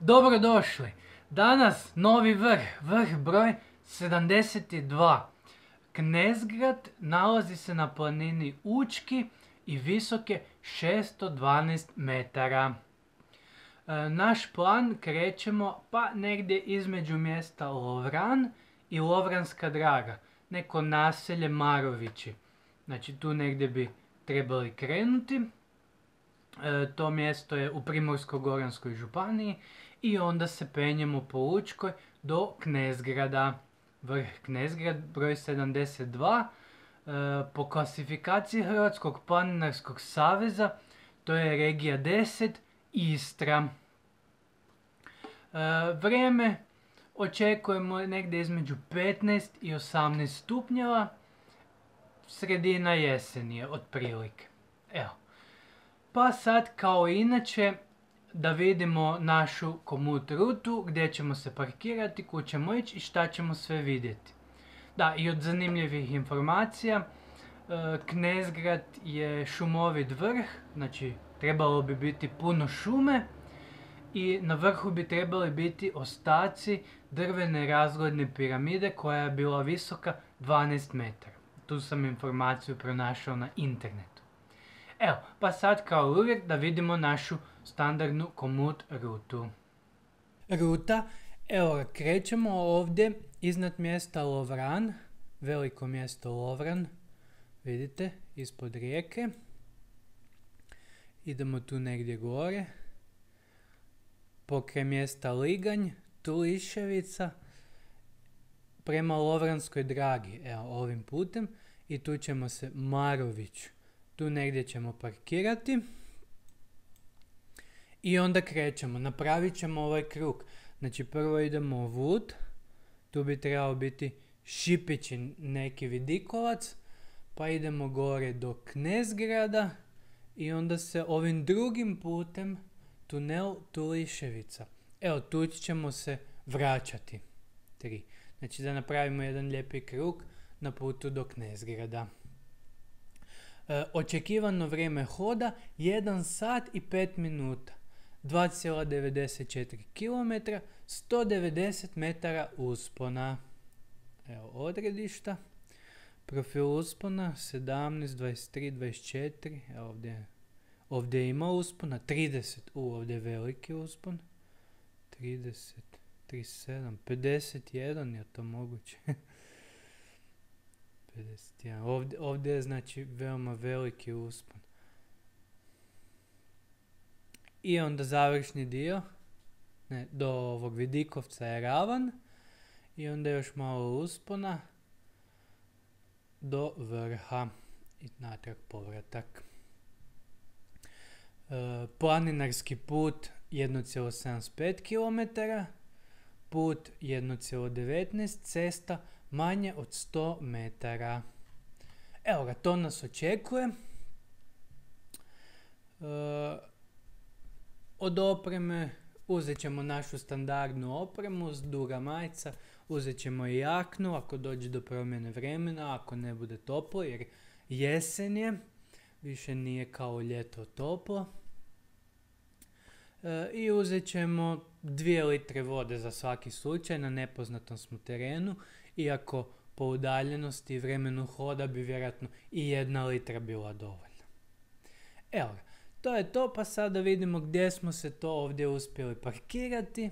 Dobrodošli. Danas novi vrh, vrh broj 72. Knezgrad nalazi se na planini Učki i visoke 612 metara. E, naš plan krećemo pa negdje između mjesta Lovran i Lovranska draga, neko naselje Marovići. Znači tu negdje bi trebali krenuti. E, to mjesto je u Primorsko-Goranskoj županiji i onda se penjemo po Učkoj do Knezgrada. Vrh Knezgrad broj 72. E, po klasifikaciji Hrvatskog planinarskog saveza to je regija 10 Istra. E, vrijeme očekujemo negdje između 15 i 18 stupnjeva. Sredina jesenije, otprilike. Evo. Pa sad, kao inače, da vidimo našu komut rutu, gdje ćemo se parkirati, kud ćemo ići i šta ćemo sve vidjeti. Da, i od zanimljivih informacija, e, Knezgrad je šumovit vrh, znači trebalo bi biti puno šume i na vrhu bi trebali biti ostaci drvene razgledne piramide koja je bila visoka 12 metara. Tu sam informaciju pronašao na internetu. Evo, pa sad kao uvijek da vidimo našu standardnu komut rutu. Ruta, evo krećemo ovdje iznad mjesta Lovran, veliko mjesto Lovran, vidite, ispod rijeke. Idemo tu negdje gore, pokraj mjesta Liganj, Tuliševica, prema Lovranskoj dragi, evo ovim putem i tu ćemo se Marović, tu negdje ćemo parkirati. I onda krećemo, napravit ćemo ovaj krug. Znači prvo idemo vud, tu bi trebao biti Šipići neki vidikovac, pa idemo gore do Knezgrada i onda se ovim drugim putem tunel Tuliševica. Evo, tu ćemo se vraćati. Tri. Znači da napravimo jedan lijepi krug na putu do Knezgrada. E, očekivano vrijeme hoda 1 sat i 5 minuta. 2,94 km, 190 metara uspona. Evo odredišta. Profil uspona 17, 23, 24. Evo ovdje, ovdje ima uspona 30. U, ovdje je veliki uspon. 30, 37, 51 je to moguće. 51. Ovdje, ovdje je znači veoma veliki uspon. I onda završni dio, ne, do ovog vidikovca je ravan. I onda još malo uspona do vrha i natrag povratak. E, planinarski put 1,75 km, put 1,19 cesta manje od 100 metara. Evo ga, to nas očekuje. E, od opreme uzet ćemo našu standardnu opremu, duga majca, uzet ćemo i jaknu ako dođe do promjene vremena, ako ne bude toplo jer jesen je, više nije kao ljeto toplo. E, I uzet ćemo 2 litre vode za svaki slučaj, na nepoznatom smo terenu, iako po udaljenosti i vremenu hoda bi vjerojatno i jedna litra bila dovoljna. Evo ga, to je to, pa sada vidimo gdje smo se to ovdje uspjeli parkirati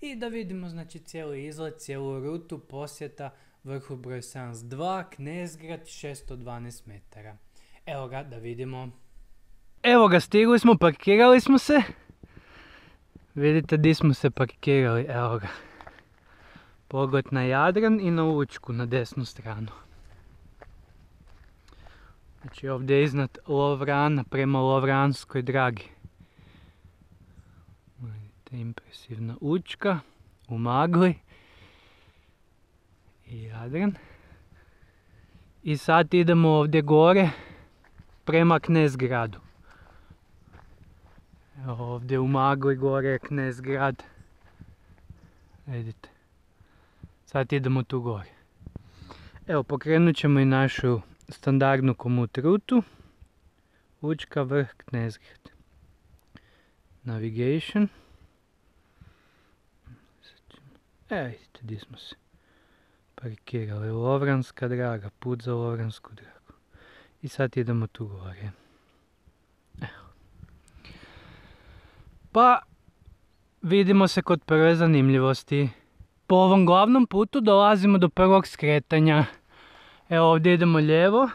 i da vidimo znači cijeli izlet, cijelu rutu posjeta vrhu broj 72, Knezgrad 612 metara. Evo ga da vidimo. Evo ga, stigli smo, parkirali smo se. Vidite di smo se parkirali, evo ga. Pogled na Jadran i na Učku na desnu stranu. Znači ovdje je iznad Lovrana prema Lovranskoj dragi. Vidite impresivna Učka u magli. I Jadran. I sad idemo ovdje gore prema Knezgradu. Evo ovdje u magli gore je Knezgrad. Vidite. Sad idemo tu gore. Evo pokrenut ćemo i našu standardnu komut rutu. Učka vrh Knezgrad. Navigation. E, vidite gdje smo se parkirali. Lovranska draga, put za Lovransku dragu. I sad idemo tu gore. Evo. Pa, vidimo se kod prve zanimljivosti. Po ovom glavnom putu dolazimo do prvog skretanja. Evo ovdje idemo lijevo.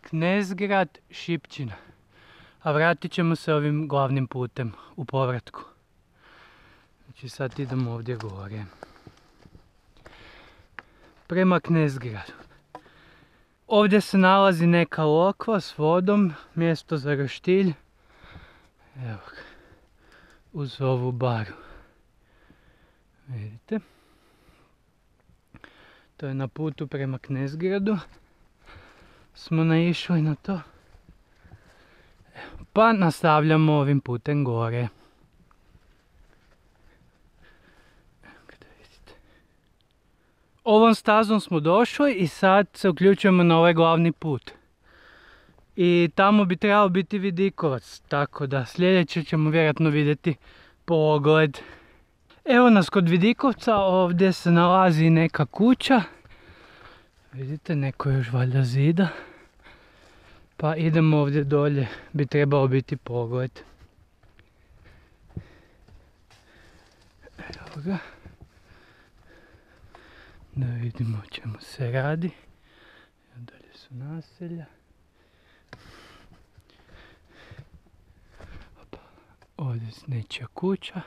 Knezgrad, Šipčina. A vratit ćemo se ovim glavnim putem u povratku. Znači sad idemo ovdje gore. Prema Knezgradu. Ovdje se nalazi neka lokva s vodom, mjesto za roštilj. Evo ga. Uz ovu baru. Vidite. To je na putu prema Knezgradu. Smo naišli na to. Pa nastavljamo ovim putem gore. Ovom stazom smo došli i sad se uključujemo na ovaj glavni put. I tamo bi trebao biti vidikovac, tako da sljedeće ćemo vjerojatno vidjeti pogled. Evo nas kod Vidikovca, ovdje se nalazi neka kuća. Vidite, neko još valjda zida. Pa idemo ovdje dolje, bi trebao biti pogled. Evo ga. Da vidimo o čemu se radi. Dalje su naselja. Ovdje je nečija kuća.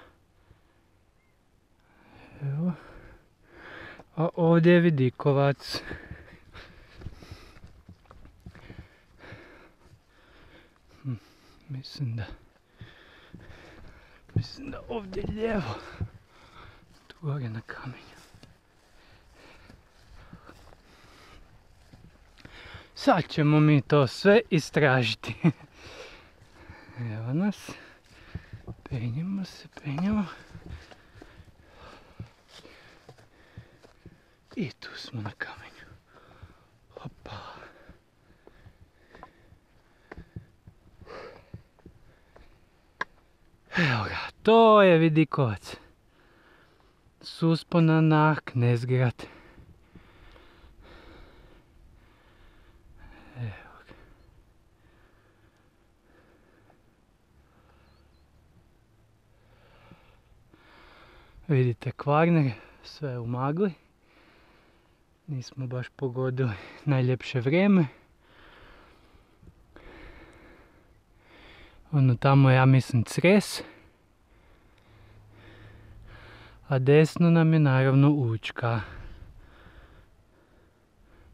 Evo. A ovdje je vidikovac. Hm, mislim da... Mislim da ovdje lijevo. Tu gore na kamenju. Sad ćemo mi to sve istražiti. Evo nas. Penjemo se, penjemo. I tu smo na kamenju. Opa. Evo ga, to je vidikovac. Suspona na Knezgrad. Evo ga. Vidite kvarner, sve u magli. Nismo baš pogodili najljepše vrijeme. Ono tamo ja mislim Cres. A desno nam je naravno Učka.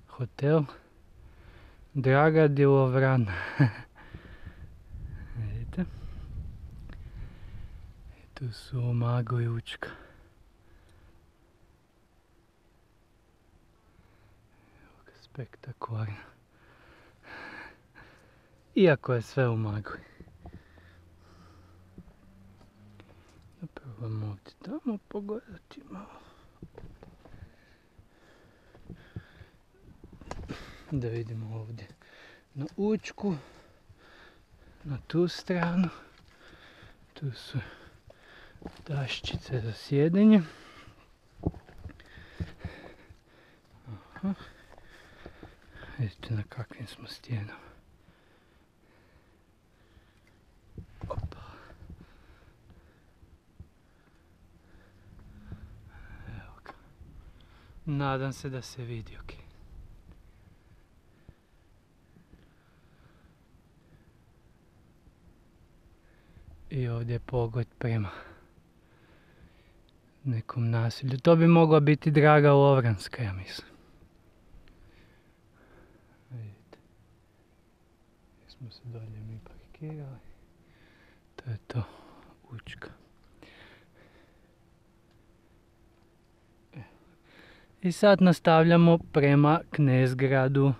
Hotel Draga Dilovran. Vidite? Tu su Omago i Učka. Spektakularno. Iako je sve u magli. Da probamo ovdje tamo pogledati malo. Da vidimo ovdje na učku. Na tu stranu. Tu su daščice za sjedenje. Aha. Vidite na kakvim smo stijenama. Opa. Nadam se da se vidi ok. I ovdje je pogled prema nekom nasilju. To bi mogla biti Draga Lovranska, ja mislim. Smo se dalje mi parkirali. To je to, Učka. I sad nastavljamo prema Knezgradu.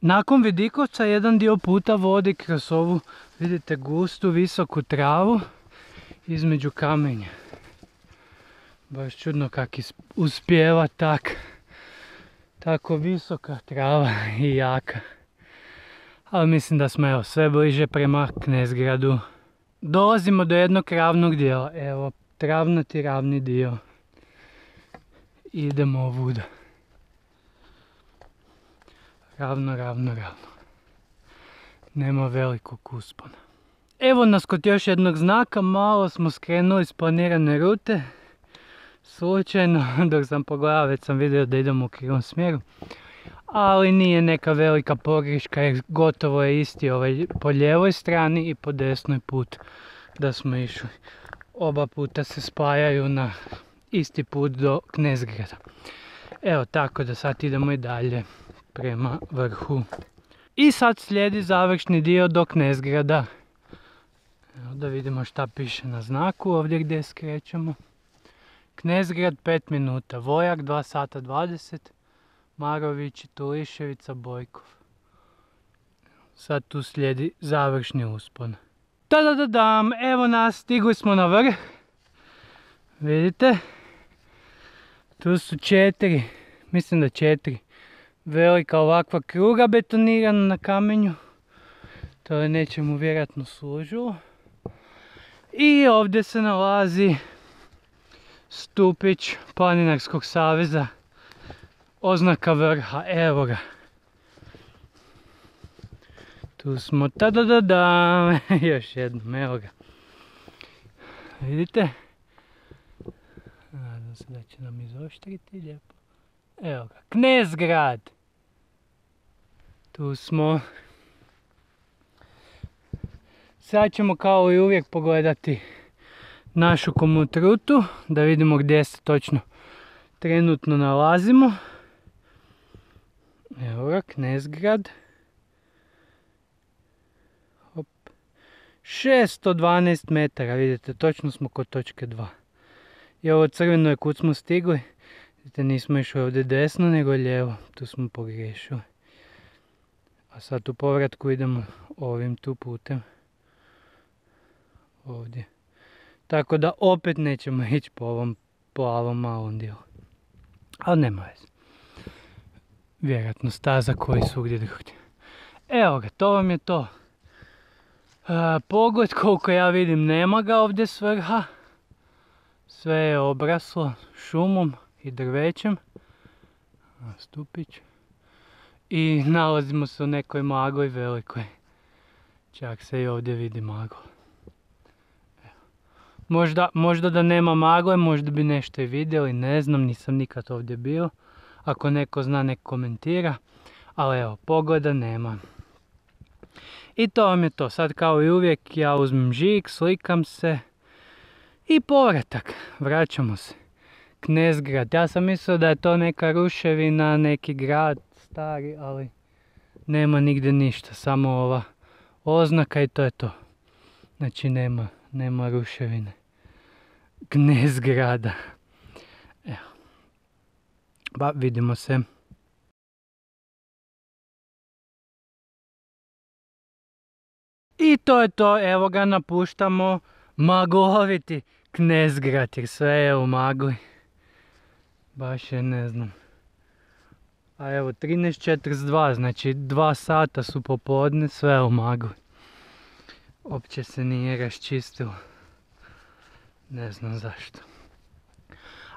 Nakon Vidikovca jedan dio puta vodi kroz ovu, vidite, gustu, visoku travu između kamenja. Baš čudno kak uspjeva tak, tako visoka trava i jaka ali mislim da smo evo sve bliže prema Knezgradu. Dolazimo do jednog ravnog dijela, evo travnati ravni dio. idemo ovuda. Ravno, ravno, ravno. Nema velikog uspona. Evo nas kod još jednog znaka, malo smo skrenuli s planirane rute. Slučajno, dok sam pogledao već sam vidio da idemo u krivom smjeru. Ali nije neka velika pogreška jer gotovo je isti ovaj po lijevoj strani i po desnoj put da smo išli. Oba puta se spajaju na isti put do Knezgrada. Evo tako da sad idemo i dalje prema vrhu. I sad slijedi završni dio do Knezgrada. Evo da vidimo šta piše na znaku ovdje gdje skrećemo. Knezgrad 5 minuta, Vojak 2 sata 20, Marović, Tuliševica, Bojkov. Sad tu slijedi završni uspon. Da da da dam, evo nas, stigli smo na vrh. Vidite? Tu su četiri, mislim da četiri velika ovakva kruga betonirana na kamenju. To je nečemu vjerojatno služilo. I ovdje se nalazi stupić planinarskog saveza. Oznaka vrha, evo ga. Tu smo, ta da da da, još jednom, evo ga. Vidite? Nadam se da će nam izoštriti lijepo. Evo ga, Knezgrad. Tu smo. Sad ćemo kao i uvijek pogledati našu komutrutu, da vidimo gdje se točno trenutno nalazimo. Evo ga, Knezgrad. Hop. 612 metara, vidite, točno smo kod točke 2. I ovo crveno je kud smo stigli. Vidite, nismo išli ovdje desno, nego lijevo. Tu smo pogriješili. A sad u povratku idemo ovim tu putem. Ovdje. Tako da opet nećemo ići po ovom plavom malom dijelu. Ali nema veze. Vjerojatno staza koji su gdje drugdje. Evo ga, to vam je to. E, pogled koliko ja vidim nema ga ovdje s vrha. Sve je obraslo šumom i drvećem. Stupić. I nalazimo se u nekoj magoj velikoj. Čak se i ovdje vidi magla. Možda, možda da nema magle, možda bi nešto i vidjeli, ne znam, nisam nikad ovdje bio. Ako neko zna, nek komentira. Ali evo, pogleda nema. I to vam je to. Sad kao i uvijek ja uzmem žig, slikam se. I povratak. Vraćamo se. Knezgrad. Ja sam mislio da je to neka ruševina, neki grad stari, ali nema nigdje ništa. Samo ova oznaka i to je to. Znači nema, nema ruševine. Knezgrada. Ba, vidimo se. I to je to, evo ga napuštamo magloviti Knezgrad jer sve je u magli. Baš je ne znam. A evo 13.42, znači dva sata su popodne, sve u magli. Opće se nije raščistilo. Ne znam zašto.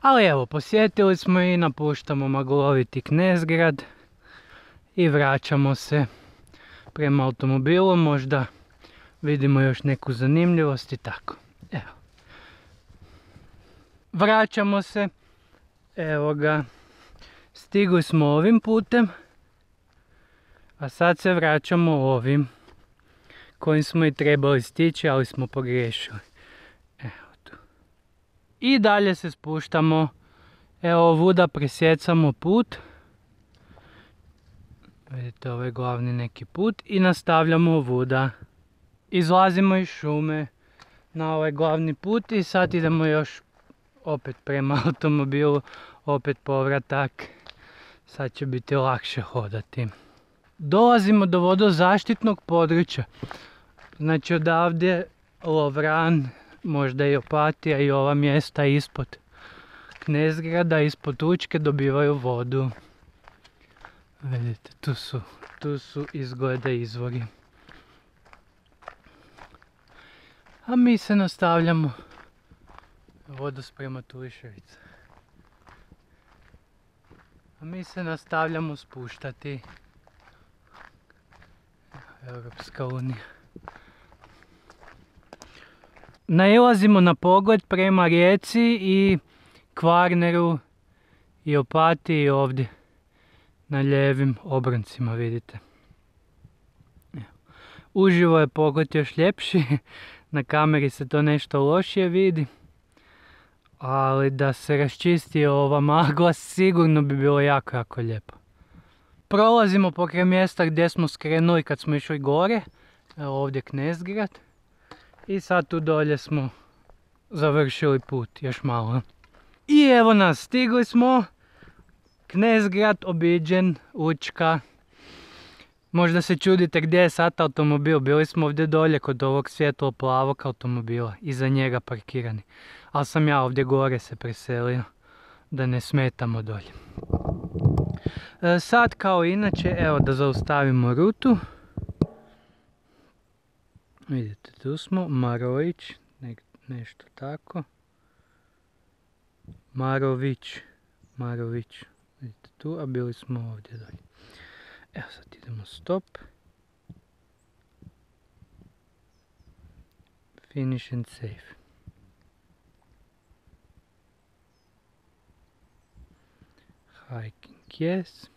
Ali evo, posjetili smo i napuštamo magloviti Knezgrad. I vraćamo se prema automobilu, možda vidimo još neku zanimljivost i tako. Evo. Vraćamo se. Evo ga. Stigli smo ovim putem. A sad se vraćamo ovim. Kojim smo i trebali stići, ali smo pogriješili. Evo. I dalje se spuštamo. Evo vuda presjecamo put. Vidite ovaj glavni neki put. I nastavljamo vuda. Izlazimo iz šume na ovaj glavni put i sad idemo još opet prema automobilu, opet povratak. Sad će biti lakše hodati. Dolazimo do vodozaštitnog područja. Znači odavdje Lovran, možda i Opatija i ova mjesta ispod Knezgrada, ispod Učke dobivaju vodu. Vidite, tu su, tu su izgleda izvori. A mi se nastavljamo vodu sprema Tuliševica. A mi se nastavljamo spuštati. Europska unija. Nailazimo na pogled prema rijeci i Kvarneru i Opatiji ovdje na ljevim obrancima vidite. Uživo je pogled još ljepši, na kameri se to nešto lošije vidi. Ali da se raščisti ova magla sigurno bi bilo jako, jako lijepo. Prolazimo pokraj mjesta gdje smo skrenuli kad smo išli gore. Evo ovdje Knezgrad. I sad tu dolje smo završili put, još malo. I evo nas, stigli smo. Knezgrad, obiđen, Učka. Možda se čudite gdje je sad automobil, bili smo ovdje dolje kod ovog svjetlo plavog automobila, iza njega parkirani. Ali sam ja ovdje gore se preselio, da ne smetamo dolje. E, sad kao inače, evo da zaustavimo rutu. Vidite, tu smo, Marović, nešto tako. Marović, Marović, vidite tu, a bili smo ovdje dolje. Evo sad idemo stop. Finish and save. Hiking yes.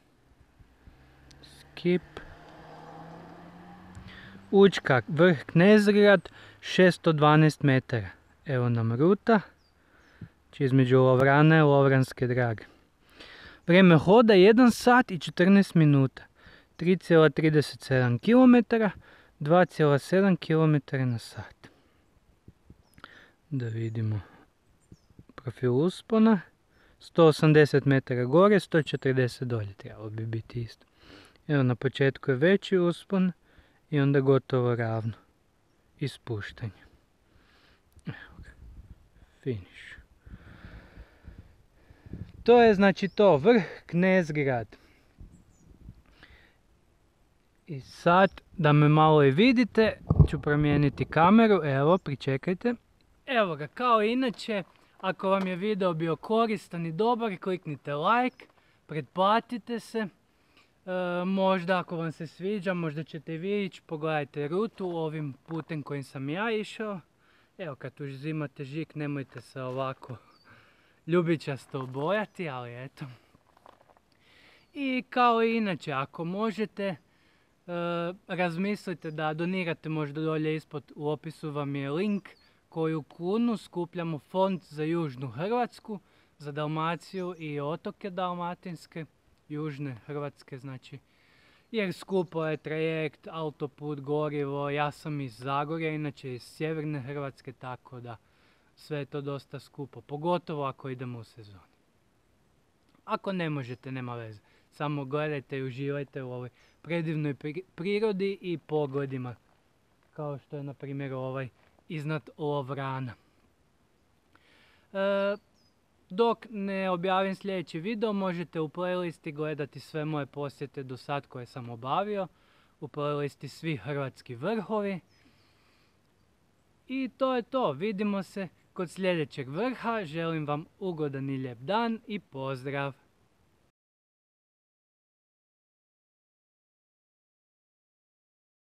Skip. Učka, vrh Knezgrad, 612 metara. Evo nam ruta. Znači između Lovrana i Lovranske drage. Vrijeme hoda 1 sat i 14 minuta. 3,37 km, 2,7 km na sat. Da vidimo profil uspona. 180 metara gore, 140 dolje trebalo bi biti isto. Evo na početku je veći uspon i onda gotovo ravno. Ispuštanje. Evo ga. Finish. To je znači to, vrh Knezgrad. I sad da me malo i vidite, ću promijeniti kameru, evo, pričekajte. Evo ga, kao inače, ako vam je video bio koristan i dobar, kliknite like, pretplatite se. E, možda ako vam se sviđa, možda ćete vi ići, pogledajte rutu ovim putem kojim sam ja išao. Evo kad uzimate žik nemojte se ovako ljubičasto obojati, ali eto. I kao i inače, ako možete, e, razmislite da donirate možda dolje ispod u opisu vam je link koju kunu skupljamo fond za Južnu Hrvatsku, za Dalmaciju i otoke Dalmatinske, Južne Hrvatske znači. Jer skupo je trajekt, autoput, gorivo, ja sam iz Zagorja, inače iz Sjeverne Hrvatske, tako da sve je to dosta skupo, pogotovo ako idemo u sezoni. Ako ne možete, nema veze. Samo gledajte i uživajte u ovoj predivnoj prirodi i pogodima. Kao što je na primjer ovaj iznad Lovrana. E, dok ne objavim sljedeći video, možete u playlisti gledati sve moje posjete do sad koje sam obavio. U playlisti svi hrvatski vrhovi. I to je to. Vidimo se kod sljedećeg vrha. Želim vam ugodan i lijep dan i pozdrav!